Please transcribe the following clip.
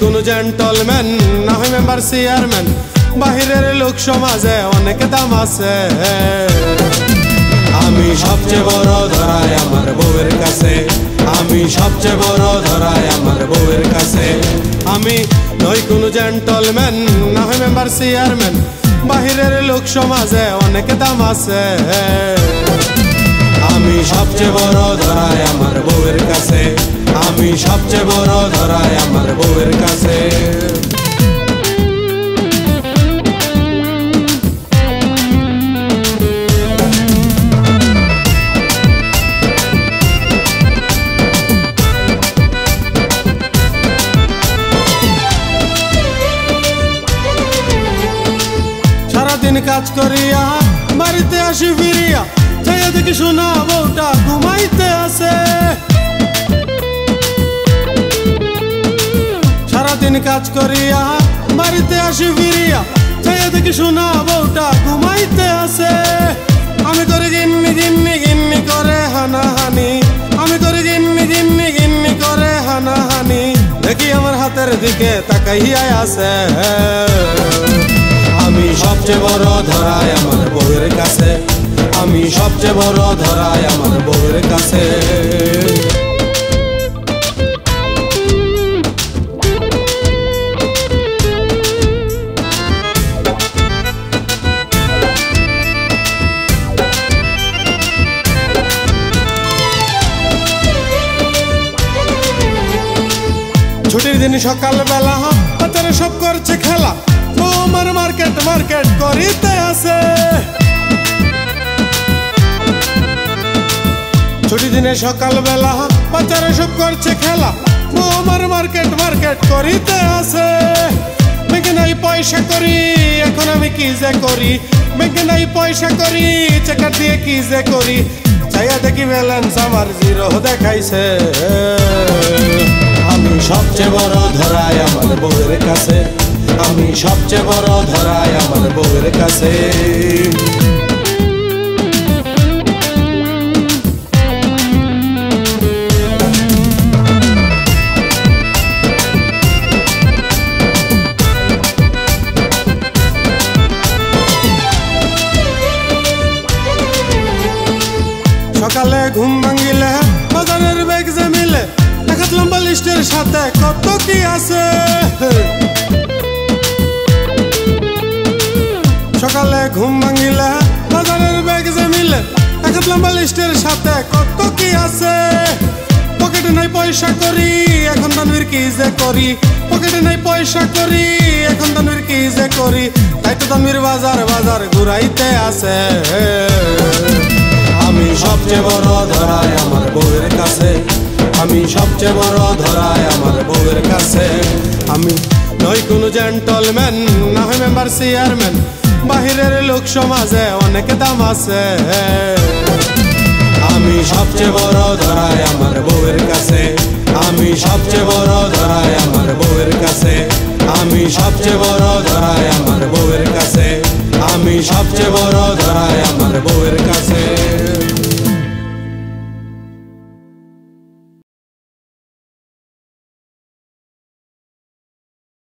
কোনো জেন্টলম্যান না হয় মেম্বার চেয়ারম্যান বাহিরের লোক সমাজে অনেক দাম আছে। আমি সবচেয়ে বড় ধরায় আমার বউয়ের কাছে। আমি সবচেয়ে বড় ধরায় আমার বউয়ের কাছে। আমি নই কোনো জেন্টলম্যান না হয় মেম্বার চেয়ারম্যান বাহিরের লোক সমাজে অনেক দাম আছে। আমি সবচেয়ে বড় ধরায় আমার বউয়ের আমি সবচেয়ে বড় ধরায় আমার বউয়ের কাছে। সারাদিন কাজ করিয়া, বাড়িতে আসি ফিরিয়া দেখি শোনা বউটা কাজ করিয়া, বাড়িতে আসি ফিরিয়া চাইয়া দেখি শোনা বউটা ঘুমাইতে আছে। আমি করে গিন্নি গিন্নি গিন্নি করে হানাহানি। আমি করে গিন্নি গিন্নি গিন্নি করে হানাহানি। দেখি আমার হাতের দিকে তাকাইয়া আছে। আমি সবচেয়ে বড় ধরায় আমার বউয়ের কাছে। আমি সবচেয়ে বড় ধরায় আমার বউয়ের কাছে। ছুটির দিন সকালবেলা বাচ্চারা সব করছে খেলা। ও আমার মার্কেট মার্কেট করিতে আছে। ছুটির দিনে সকালবেলা বাচ্চারা সব করছে খেলা। ও আমার মার্কেট মার্কেট করিতে আছে। ব্যাংকে নাই পয়সা করি, এখন আমি কি যে করি? ব্যাংকে নাই পয়সা করি, চেকার দিয়ে কি যে করি? চাইয়া দেখি ব্যালেন্স আমার জিরো দেখাইছে। সবচেয়ে বড় ধরায় আমার বউয়ের কাছে। আমি সবচেয়ে বড় ধরায় আমার বউয়ের কাছে। সকালে ঘুম ভাঙিলে সাথে কত কি আছে? সকালে ঘুম ভাঙিলে, বাজারের ব্যাগ যে মিলে লম্বা লিস্টের সাথে কত কি আছে? পকেটে নাই পয়সা করি, এখন দানবীর কি যে করি? পকেটে নাই পয়সা করি, এখন দানবীর কি যে করি? তাই তো দানবীর বাজার বাজার ঘুরাইতে আছে আমি সবচেয়ে বড় ধরায় আমার আমি সবচেয়ে বড় ধরায় আমার বউয়ের কাছে। আমি নই কোনো জেন্টলম্যান না হয় মেম্বার চেয়ারম্যান বাহিরের লোক সমাজে অনেক দাম আছে। আমি সবচেয়ে বড় ধরায় আমার বউয়ের কাছে। আমি সবচেয়ে বড় ধরায় আমার বউয়ের কাছে। আমি সবচেয়ে বড় ধরায় আমার বউয়ের কাছে। আমি সবচেয়ে বড় ধরায় আমার বউয়ের কাছে।